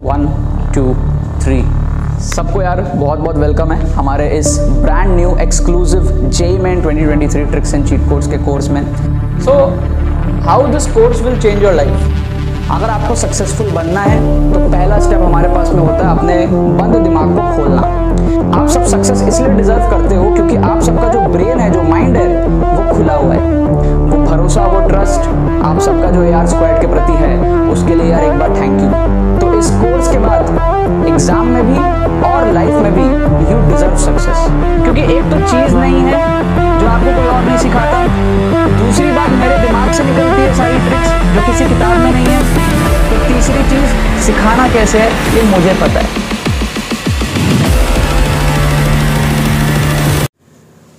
One two three सबको यार बहुत बहुत वेलकम है हमारे इस brand new exclusive JEE Main 2023 tricks and cheat codes के कोर्स में। So how this course will change your life अगर आपको सक्सेसफुल बनना है तो पहला स्टेप हमारे पास में होता है अपने बंद दिमाग को खोलना। आप सब सक्सेस इसलिए डिजर्व करते हो क्योंकि आप सबका जो ब्रेन है, जो माइंड है, वो खुला हुआ है। वो भरोसा, वो ट्रस्ट आप सबका जो यार स्क्वाड के प्रति है, उसके लिए यार एक बार थैंक यू इस कोर्स के बाद एग्ज़ाम में भी और लाइफ में भी यू डिजर्व सक्सेस क्योंकि एक तो चीज़ नहीं है जो आपको कोई और नहीं सिखाता. दूसरी बात मेरे दिमाग से निकलती है सारी ट्रिक्स जो किसी किताब में नहीं है. तो तीसरी चीज़ सिखाना कैसे है ये मुझे पता है.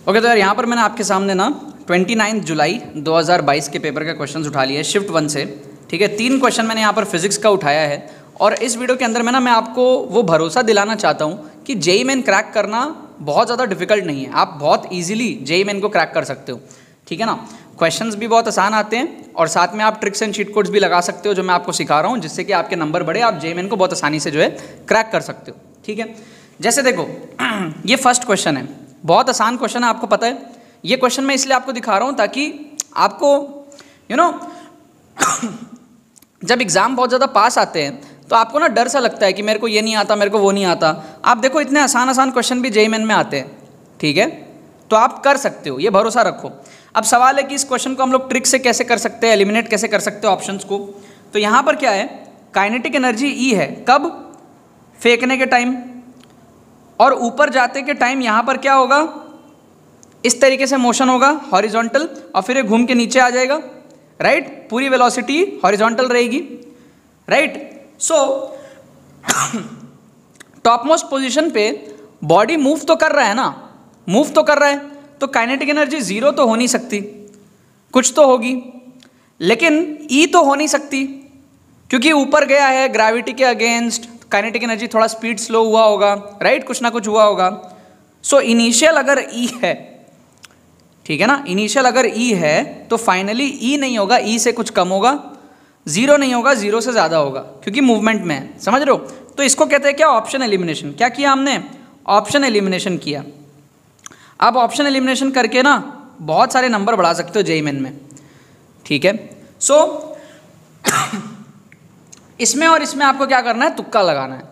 ओके okay, तो यार यहाँ पर मैंने आपके सामने ना 29 जुलाई 2022 के पेपर का क्वेश्चन उठा है शिफ्ट वन से. ठीक है तीन क्वेश्चन मैंने यहाँ पर फिजिक्स का उठाया है और इस वीडियो के अंदर में ना मैं आपको वो भरोसा दिलाना चाहता हूँ कि जेई मेन क्रैक करना बहुत ज़्यादा डिफ़िकल्ट नहीं है। आप बहुत ईजिली जेई मेन को क्रैक कर सकते हो। ठीक है ना? क्वेश्चंस भी बहुत आसान आते हैं और साथ में आप ट्रिक्स एंड चीट कोड्स भी लगा सकते हो जो मैं आपको सिखा रहा हूँ जिससे कि आपके नंबर बढ़े आप जेई मेन को बहुत आसानी से जो है क्रैक कर सकते हो। ठीक है? जैसे देखो ये फ़र्स्ट क्वेश्चन है। बहुत आसान क्वेश्चन है आपको पता है। ये क्वेश्चन मैं इसलिए आपको दिखा रहा हूँ ताकि आपको यू you नो know, जब एग्ज़ाम बहुत ज़्यादा पास आते हैं तो आपको ना डर सा लगता है कि मेरे को ये नहीं आता, मेरे को वो नहीं आता। आप देखो, इतने आसान आसान क्वेश्चन भी जेई में आते हैं, ठीक है? तो आप कर सकते हो, ये भरोसा रखो। अब सवाल है कि इस क्वेश्चन को हम लोग ट्रिक से कैसे कर सकते हैं एलिमिनेट कैसे कर सकते हो ऑप्शंस को? तो यहाँ पर क्या है? काइनेटिक एनर्जी ई है। कब? फेंकने के टाइम और ऊपर जाते के टाइम यहाँ पर क्या होगा? इस तरीके से मोशन होगा हॉरिजॉन्टल और फिर ये घूम के नीचे आ जाएगा। राइट पूरी वेलोसिटी हॉरिजॉन्टल रहेगी। Right so top most position पे बॉडी मूव तो कर रहा है ना? मूव तो कर रहा है तो काइनेटिक एनर्जी ज़ीरो तो हो नहीं सकती। कुछ तो होगी लेकिन ई e तो हो नहीं सकती क्योंकि ऊपर गया है ग्रेविटी के अगेंस्ट काइनेटिक एनर्जी थोड़ा स्पीड स्लो हुआ होगा राइट कुछ ना कुछ हुआ होगा। सो so, इनिशियल अगर ई e है ठीक है ना? इनिशियल अगर ई e है तो फाइनली ई e नहीं होगा ई e से कुछ कम होगा। ज़ीरो नहीं होगा ज़ीरो से ज़्यादा होगा क्योंकि मूवमेंट में है। समझ रहे हो? तो इसको कहते हैं क्या? ऑप्शन एलिमिनेशन क्या किया हमने? ऑप्शन एलिमिनेशन किया। आप ऑप्शन एलिमिनेशन करके ना बहुत सारे नंबर बढ़ा सकते हो जेईमेन में। ठीक है? सो so, इसमें और इसमें आपको क्या करना है? तुक्का लगाना है।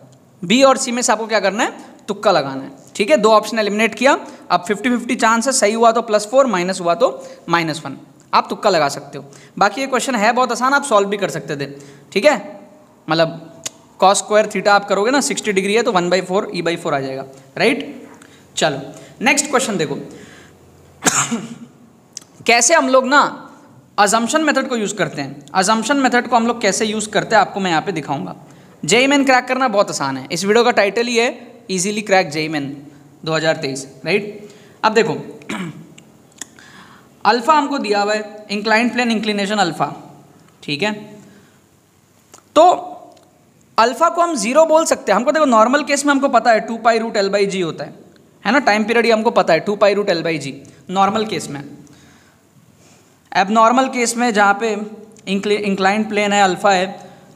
बी और सी में से आपको क्या करना है? तुक्का लगाना है। ठीक है? दो ऑप्शन एलिमिनेट किया। अब फिफ्टी फिफ्टी चांस है। सही हुआ तो प्लस फोर माइनस हुआ तो माइनस वन आप तुक्का लगा सकते हो। बाकी ये क्वेश्चन है बहुत आसान, आप सॉल्व भी कर सकते थे। ठीक है? मतलब कॉस स्क्वायर थीटा आप करोगे ना सिक्सटी डिग्री है तो one by four E by four आ जाएगा। राइट चलो नेक्स्ट क्वेश्चन देखो। कैसे हम लोग ना अजम्पन मेथड को यूज़ करते हैं? अजम्पन मेथड को हम लोग कैसे यूज़ करते हैं, आपको मैं यहाँ पे दिखाऊँगा। जेई मैन क्रैक करना बहुत आसान है। इस वीडियो का टाइटल ही है easily crack JEE Main 2023 right अब देखो अल्फ़ा हमको दिया हुआ है इंक्लाइन प्लेन इंक्लिनेशन अल्फ़ा, ठीक है? तो अल्फ़ा को हम ज़ीरो बोल सकते हैं। हमको देखो नॉर्मल केस में हमको पता है two pi root L by G होता है। है ना? टाइम पीरियड ही हमको पता है two pi root L by G normal case में। अब नॉर्मल केस में जहाँ पे इंक्लाइन प्लेन है, अल्फ़ा है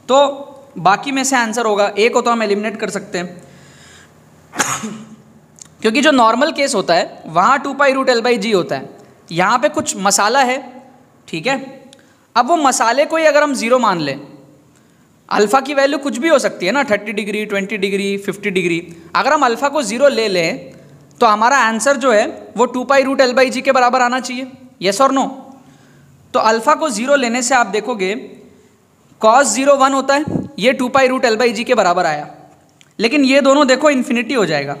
तो बाकी में से आंसर होगा। एक को तो हम एलिमिनेट कर सकते हैं। क्योंकि जो नॉर्मल केस होता है, वहाँ two pi root L by G होता है। यहाँ पे कुछ मसाला है, ठीक है? अब वो मसाले को ही अगर हम ज़ीरो मान लें, अल्फ़ा की वैल्यू कुछ भी हो सकती है ना, thirty degree, twenty degree, fifty degree. अगर हम अल्फ़ा को ज़ीरो ले लें तो हमारा आंसर जो है, वो two pi root L by G के बराबर आना चाहिए। येस और नो तो अल्फ़ा को ज़ीरो लेने से आप देखोगे कॉस ज़ीरो वन होता है, ये two pi root L by G के बराबर आया। लेकिन ये दोनों देखो इन्फिनिटी हो जाएगा।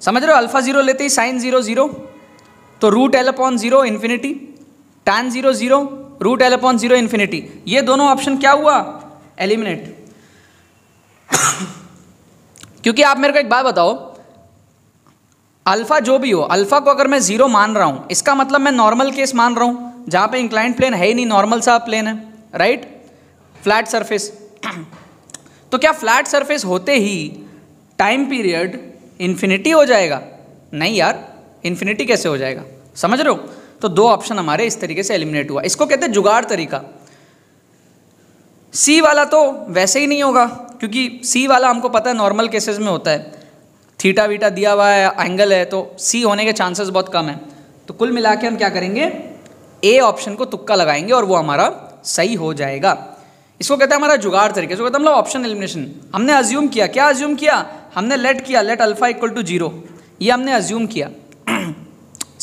समझ रहे हो? अल्फ़ा ज़ीरो लेते ही साइन ज़ीरो ज़ीरो। तो root L upon zero infinity tan zero zero root L upon zero infinity ये दोनों ऑप्शन क्या हुआ? एलिमिनेट क्योंकि आप मेरे को एक बात बताओ। अल्फ़ा जो भी हो अल्फ़ा को अगर मैं ज़ीरो मान रहा हूँ, इसका मतलब मैं नॉर्मल केस मान रहा हूँ, जहाँ पे इंक्लाइंट प्लेन है ही नहीं नॉर्मल सा प्लेन है राइट फ्लैट सरफेस तो क्या फ्लैट सरफेस होते ही टाइम पीरियड इन्फिनिटी हो जाएगा? नहीं यार. इन्फिनिटी कैसे हो जाएगा? समझ रहे हो? तो दो ऑप्शन हमारे इस तरीके से एलिमिनेट हुआ। इसको कहते हैं जुगाड़ तरीका। सी वाला तो वैसे ही नहीं होगा, क्योंकि सी वाला हमको पता है नॉर्मल केसेस में होता है। थीटा वीटा दिया हुआ है एंगल है तो सी होने के चांसेस बहुत कम है। तो कुल मिला के हम क्या करेंगे? ए ऑप्शन को तुक्का लगाएँगे और वो हमारा सही हो जाएगा। इसको कहते हैं हमारा जुगाड़ तरीके। से कहते हैं मतलब ऑप्शन एलिमिनेशन हमने अज्यूम किया। क्या अज्यूम किया? हमने लेट किया। Let alpha equal to zero ये हमने अज्यूम किया।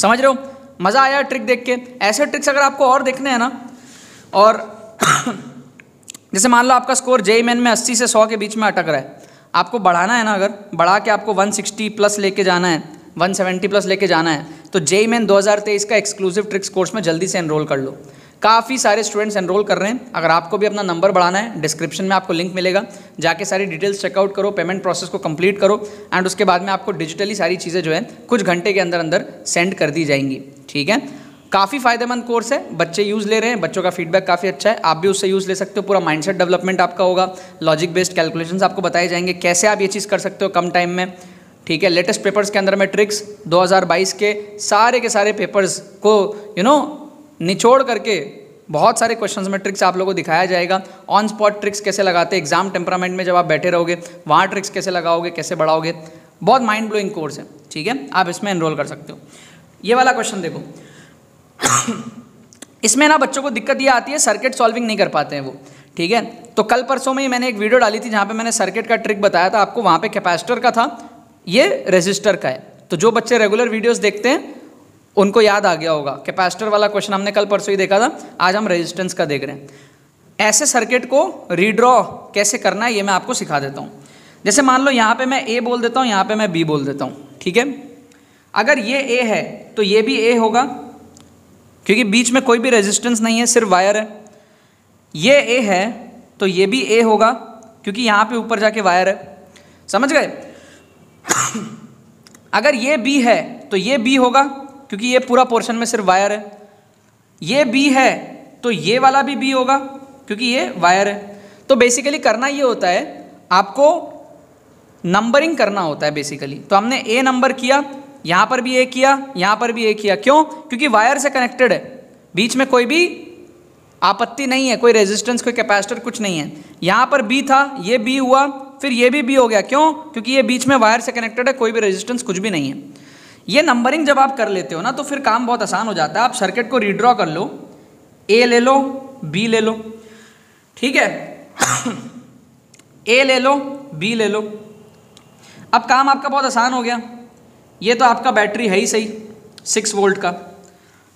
समझ रहे हो? मज़ा आया ट्रिक देख के। ऐसे ट्रिक्स अगर आपको और देखने हैं ना, और जैसे मान लो आपका स्कोर जे मैन में 80 से 100 के बीच में अटक रहा है। आपको बढ़ाना है ना अगर, बढ़ा के आपको 160 प्लस लेके जाना है 170 प्लस लेके जाना है तो जे मैन दो का एक्सक्लूसिव ट्रिक्स कोर्स में जल्दी से एनरोल कर लो। काफ़ी सारे स्टूडेंट्स एनरोल कर रहे हैं। अगर आपको भी अपना नंबर बढ़ाना है डिस्क्रिप्शन में आपको लिंक मिलेगा। जाके सारी डिटेल्स चेकआउट करो पेमेंट प्रोसेस को कंप्लीट करो एंड उसके बाद में आपको डिजिटली सारी चीज़ें जो है कुछ घंटे के अंदर अंदर सेंड कर दी जाएँगी। ठीक है? काफ़ी फ़ायदेमंद कोर्स है। बच्चे यूज़ ले रहे हैं बच्चों का फीडबैक काफ़ी अच्छा है। आप भी उससे यूज़ ले सकते हो। पूरा माइंडसेट डेवलपमेंट आपका होगा। लॉजिक बेस्ड कैलकुलेशन आपको बताए जाएँगे। कैसे आप ये चीज़ कर सकते हो कम टाइम में? ठीक है? लेटेस्ट पेपर्स के अंदर में ट्रिक्स 2022 के सारे के सारे पेपर्स को यू you नो know, निचोड़ करके बहुत सारे क्वेश्चंस में ट्रिक्स आप लोगों को दिखाया जाएगा। ऑन स्पॉट ट्रिक्स कैसे लगाते हैं एग्ज़ाम टेम्परामेंट में जब आप बैठे रहोगे, वहाँ ट्रिक्स कैसे लगाओगे, कैसे बढ़ाओगे, बहुत माइंड ब्लोइंग कोर्स है, ठीक है? आप इसमें एनरोल कर सकते हो। ये वाला क्वेश्चन देखो। इसमें ना बच्चों को दिक्कत ये आती है सर्किट सॉल्विंग नहीं कर पाते हैं वो, ठीक है? तो कल परसों में ही मैंने एक वीडियो डाली थी जहाँ पे मैंने सर्किट का ट्रिक बताया था आपको, वहाँ पे कैपेसिटर का था, ये रेजिस्टर का है। तो जो बच्चे रेगुलर वीडियोस देखते हैं उनको याद आ गया होगा कैपेसिटर वाला क्वेश्चन हमने कल परसों ही देखा था, आज हम रेजिस्टेंस का देख रहे हैं। ऐसे सर्किट को रीड्रॉ कैसे करना है, ये मैं आपको सिखा देता हूँ। जैसे मान लो यहाँ पे मैं ए बोल देता हूँ, यहाँ पे मैं बी बोल देता हूँ, ठीक है? अगर ये ए है तो ये भी ए होगा, क्योंकि बीच में कोई भी रेजिस्टेंस नहीं है, सिर्फ़ वायर है। ये ए है तो ये भी ए होगा, क्योंकि यहाँ पे ऊपर जाके वायर है। समझ गए? अगर ये बी है तो ये बी होगा क्योंकि ये पूरा पोर्शन में सिर्फ़ वायर है। ये बी है तो ये वाला भी बी होगा, क्योंकि ये वायर है। तो बेसिकली करना ये होता है, आपको नंबरिंग करना होता है बेसिकली तो हमने ए नंबर किया, यहाँ पर भी ए किया, यहाँ पर भी ए किया। क्यों? क्योंकि वायर से कनेक्टेड है। बीच में कोई भी आपत्ति नहीं है, कोई रेजिस्टेंस कोई कैपेसिटर कुछ नहीं है। यहाँ पर बी था, ये बी हुआ, फिर ये भी बी हो गया। क्यों? क्योंकि ये बीच में वायर से कनेक्टेड है, कोई भी रेजिस्टेंस कुछ भी नहीं है। ये नंबरिंग जब आप कर लेते हो ना तो फिर काम बहुत आसान हो जाता है। आप सर्किट को रिड्रॉ कर लो। ए ले लो बी ले लो। ठीक है? ए ले लो बी ले लो। अब काम आपका बहुत आसान हो गया। ये तो आपका बैटरी है ही सही सिक्स वोल्ट का।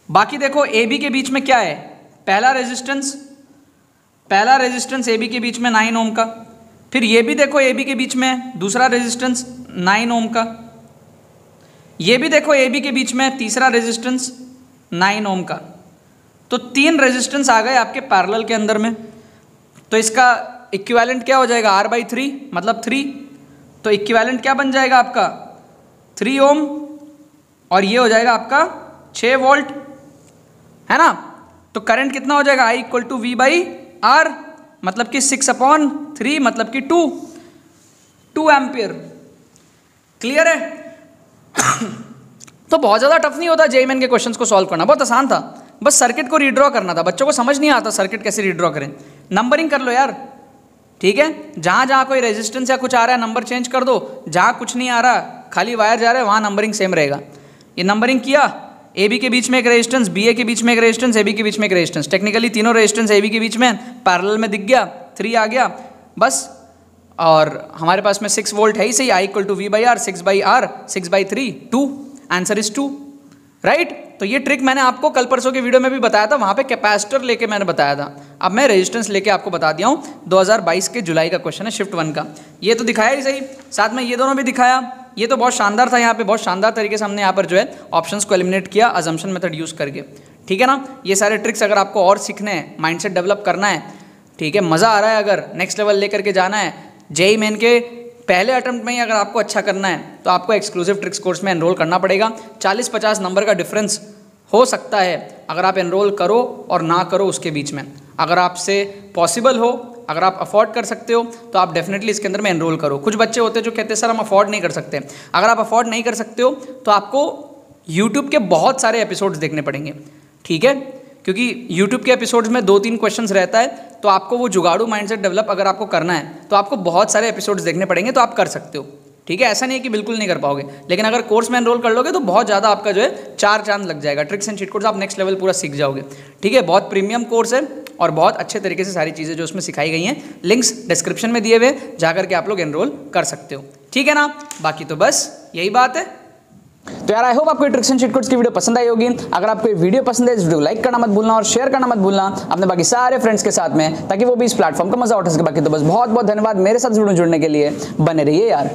बाकी देखो ए बी के बीच में क्या है? पहला रेजिस्टेंस पहला रेजिस्टेंस ए बी के बीच में नाइन ओम का। फिर ये भी देखो ए बी के बीच में दूसरा रेजिस्टेंस नाइन ओम का। ये भी देखो ए बी के बीच में, तीसरा रेजिस्टेंस नाइन ओम का। तो तीन रेजिस्टेंस आ गए आपके पैरेलल के अंदर में। तो इसका इक्विवेलेंट क्या हो जाएगा? आर बाई थ्री मतलब थ्री तो इक्विवेलेंट क्या बन जाएगा आपका? थ्री ओम और ये हो जाएगा आपका छ वोल्ट है ना? तो करंट कितना हो जाएगा? I equal to V by R मतलब कि सिक्स अपॉन थ्री मतलब कि टू टू एम्पियर क्लियर है? तो बहुत ज़्यादा टफ नहीं होता जेईमेन के क्वेश्चन को सॉल्व करना। बहुत आसान था। बस सर्किट को रीड्रॉ करना था। बच्चों को समझ नहीं आता सर्किट कैसे रीड्रॉ करें। नंबरिंग कर लो यार। ठीक है? जहाँ जहाँ कोई रेजिस्टेंस या कुछ आ रहा है नंबर चेंज कर दो। जहाँ कुछ नहीं आ रहा, खाली वायर जा रहा है, वहाँ नंबरिंग सेम रहेगा। ये नंबरिंग किया। ए बी के बीच में एक रेजिस्टेंस बी ए के बीच में एक रेजिस्टेंस ए बी के बीच में एक रेजिस्टेंस टेक्निकली तीनों रेजिस्टेंस ए बी के बीच में पैरेलल में दिख गया। थ्री आ गया। बस और हमारे पास में सिक्स वोल्ट है ही सही I equal to V by R six by R six by three two answer is two right तो ये ट्रिक मैंने आपको कल परसों के वीडियो में भी बताया था, वहाँ पे कैपेसिटर लेके मैंने बताया था। अब मैं रेजिस्टेंस लेके आपको बता दिया हूँ 2022 के जुलाई का क्वेश्चन है शिफ्ट वन का। ये तो दिखाया ही सही, साथ में ये दोनों भी दिखाया। ये तो बहुत शानदार था यहाँ पे, बहुत शानदार तरीके से हमने यहाँ पर जो है ऑप्शंस को एलिमिनेट किया अजम्पन मेथड यूज़ करके। ठीक है ना? ये सारे ट्रिक्स अगर आपको और सीखने हैं माइंडसेट डेवलप करना है, ठीक है, मज़ा आ रहा है अगर नेक्स्ट लेवल लेकर के जाना है जेई मेन के पहले अटैम्प्ट में ही अगर आपको अच्छा करना है तो आपको एक्सक्लूसिव ट्रिक्स कोर्स में एनरोल करना पड़ेगा। 40-50 नंबर का डिफरेंस हो सकता है, अगर आप एनरोल करो और ना करो उसके बीच में। अगर आपसे पॉसिबल हो, अगर आप अफोर्ड कर सकते हो तो आप डेफिनेटली इसके अंदर में एनरोल करो। कुछ बच्चे होते जो कहते हैं, सर, हम अफोर्ड नहीं कर सकते। अगर आप अफोर्ड नहीं कर सकते हो तो आपको यूट्यूब के बहुत सारे एपिसोड्स देखने पड़ेंगे। ठीक है? क्योंकि यूट्यूब के एपिसोड्स में दो तीन क्वेश्चंस रहता है तो आपको वो जुगाड़ू माइंडसेट डेवलप अगर आपको करना है तो आपको बहुत सारे एपिसोड्स देखने पड़ेंगे तो आप कर सकते हो। ठीक है? ऐसा नहीं है कि बिल्कुल नहीं कर पाओगे, लेकिन अगर कोर्स में एनरोल कर लोगे तो बहुत ज़्यादा आपका जो है चार चाँद लग जाएगा। ट्रिक्स एंड चीट कोर्स आप नेक्स्ट लेवल पूरा सीख जाओगे। ठीक है? बहुत प्रीमियम कोर्स है और बहुत अच्छे तरीके से सारी चीज़ें जो उसमें सिखाई गई हैं लिंक्स डिस्क्रिप्शन में दिए हुए जाकर के आप लोग एनरोल कर सकते हो। ठीक है ना? बाकी तो बस यही बात है। तो यार आई होप आपको ट्रिक्स एंड की वीडियो पसंद आई होगी। अगर आपको वीडियो पसंद है, इस वीडियो लाइक करना मत भूलना और शेयर करना मत भूलना अपने बाकी सारे फ्रेंड्स के साथ में, ताकि वो भी इस प्लेटफॉर्म का मज़ा उठा सके। बाकी तो बस बहुत बहुत धन्यवाद मेरे साथ जुड़ने के लिए। बने रहिए यार।